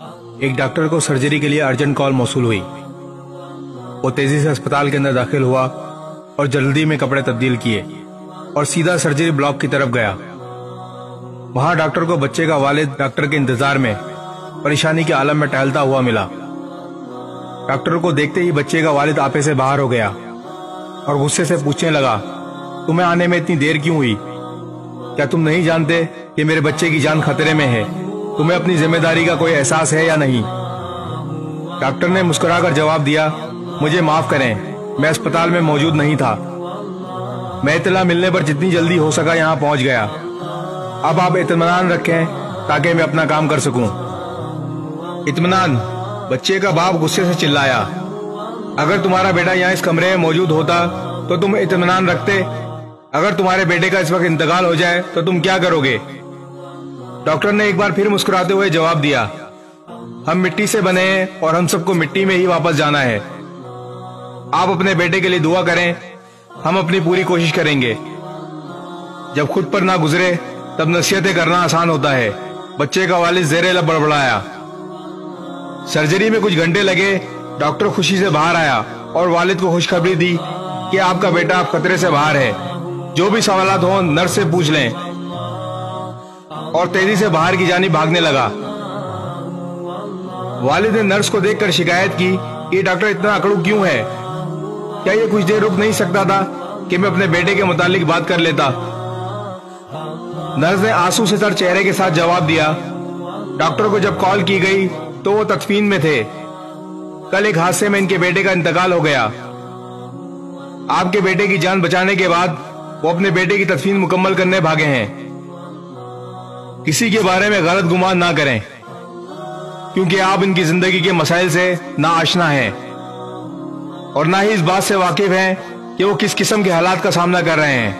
एक डॉक्टर को सर्जरी के लिए अर्जेंट कॉल मौसू हुई। वो तेज़ी से अस्पताल के अंदर दाखिल हुआ और जल्दी में कपड़े तब्दील किए और सीधा सर्जरी ब्लॉक की तरफ़ गया। वहाँ डॉक्टर को बच्चे का वालिद डॉक्टर के इंतज़ार में परेशानी के आलम में टहलता हुआ मिला। डॉक्टर को देखते ही बच्चे का वालिद आपे से बाहर हो गया और गुस्से से पूछने लगा, तुम्हें आने में इतनी देर क्यों हुई? क्या तुम नहीं जानते कि मेरे बच्चे की जान खतरे में है? तुम्हें अपनी ज़िम्मेदारी का कोई एहसास है या नहीं? डॉक्टर ने मुस्कुराकर जवाब दिया, मुझे माफ़ करें, मैं अस्पताल में मौजूद नहीं था। मैं इतला मिलने पर जितनी जल्दी हो सका यहाँ पहुँच गया। अब आप इतमान रखें ताकि मैं अपना काम कर सकूँ। इतमान बच्चे का बाप गुस्से से चिल्लाया, अगर तुम्हारा बेटा यहाँ इस कमरे में मौजूद होता तो तुम इतमान रखते। अगर तुम्हारे बेटे का इस वक्त इंतकाल हो जाए तो तुम क्या करोगे? डॉक्टर ने एक बार फिर मुस्कुराते हुए जवाब दिया, हम मिट्टी से बने हैं और हम सबको मिट्टी में ही वापस जाना है। आप अपने बेटे के लिए दुआ करें, हम अपनी पूरी कोशिश करेंगे। जब खुद पर ना गुजरे, तब नसीहतें करना आसान होता है। बच्चे का वालिद जेरे लब बड़बड़ाया। सर्जरी में कुछ घंटे लगे, डॉक्टर खुशी से बाहर आया और वालिद को खुशखबरी दी कि आपका बेटा आप खतरे से बाहर है। जो भी सवाल हो, नर्स से पूछ लें। और तेज़ी से बाहर की जानी भागने लगा। वालिद ने नर्स को देखकर शिकायत की कि डॉक्टर इतना अकड़ू क्यों है? क्या ये कुछ देर रुक नहीं सकता था कि मैं अपने बेटे के मुतालिक बात कर लेता? नर्स ने आँसू से सर चेहरे के साथ जवाब दिया, डॉक्टर को जब कॉल की गई तो वो तदफीन में थे। कल एक हादसे में इनके बेटे का इंतकाल हो गया। आपके बेटे की जान बचाने के बाद वो अपने बेटे की तदफीन मुकम्मल करने भागे हैं। किसी के बारे में गलत गुमान ना करें। क्योंकि आप इनकी ज़िंदगी के मसाइल से ना आशना है। और ना ही इस बात से वाकिफ हैं कि वो किस किस्म के हालात का सामना कर रहे हैं।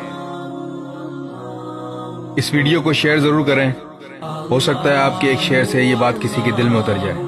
इस वीडियो को शेयर ज़रूर करें। हो सकता है आपके एक शेयर से ये बात किसी के दिल में उतर जाए।